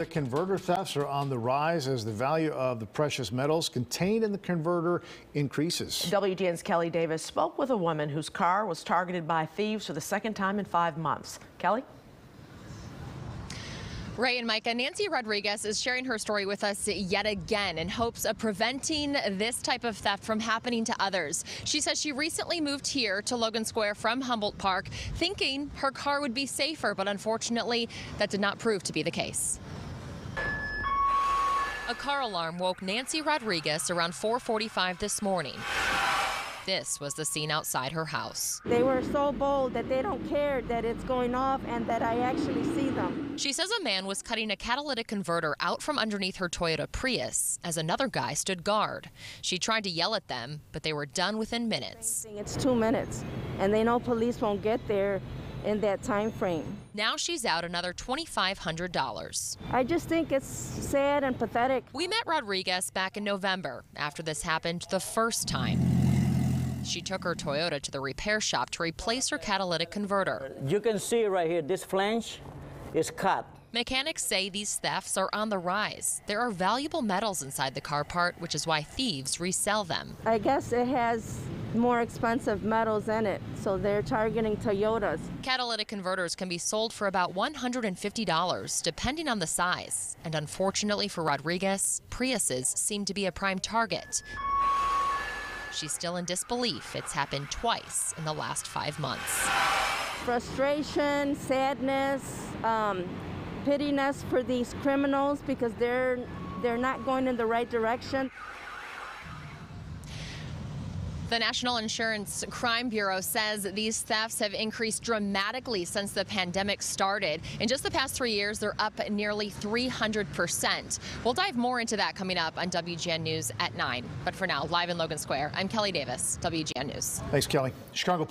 The converter thefts are on the rise as the value of the precious metals contained in the converter increases. WGN's Kelly Davis spoke with a woman whose car was targeted by thieves for the second time in five months. Kelly? Ray and Micah, Nancy Rodriguez is sharing her story with us yet again in hopes of preventing this type of theft from happening to others. She says she recently moved here to Logan Square from Humboldt Park thinking her car would be safer, but unfortunately that did not prove to be the case. A car alarm woke Nancy Rodriguez around 4:45 this morning. This was the scene outside her house. They were so bold that they don't care that it's going off and that I actually see them. She says a man was cutting a catalytic converter out from underneath her Toyota Prius as another guy stood guard. She tried to yell at them, but they were done within minutes. It's two minutes, and they know police won't get there in that time frame. Now she's out another $2,500. I just think it's sad and pathetic. We met Rodriguez back in November after this happened the first time. She took her Toyota to the repair shop to replace her catalytic converter. You can see right here, this flange is cut. Mechanics say these thefts are on the rise. There are valuable metals inside the car part, which is why thieves resell them. I guess it has more expensive metals in it, so they're targeting Toyotas. Catalytic converters can be sold for about $150, depending on the size. And unfortunately for Rodriguez, Priuses seem to be a prime target. She's still in disbelief it's happened twice in the last five months. Frustration, sadness, um, pityness for these criminals because they're they're not going in the right direction. The National Insurance Crime Bureau says these thefts have increased dramatically since the pandemic started. In just the past three years, they're up nearly 300%. We'll dive more into that coming up on WGN News at 9. But for now, live in Logan Square, I'm Kelly Davis, WGN News. Thanks, Kelly. Chicago